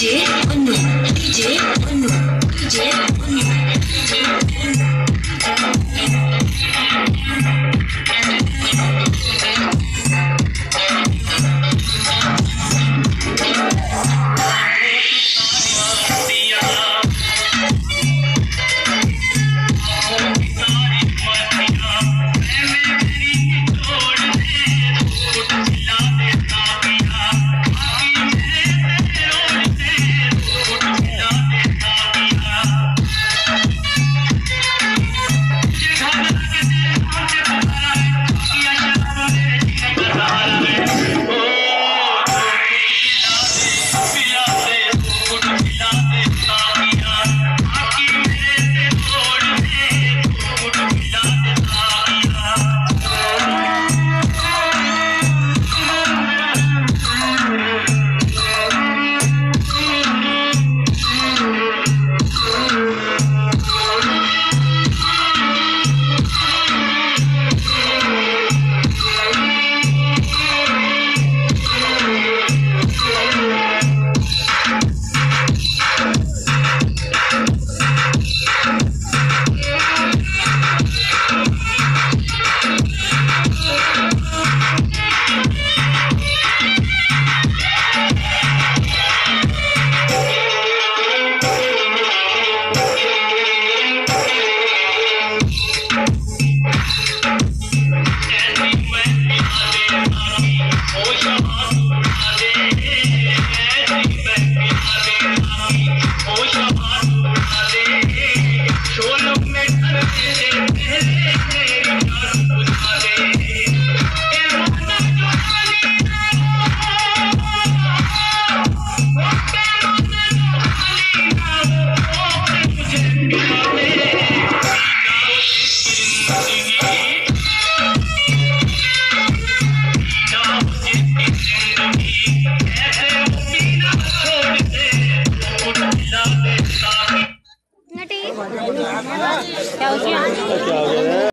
DJ Manu, DJ Manu, DJ Oh, Always 小心。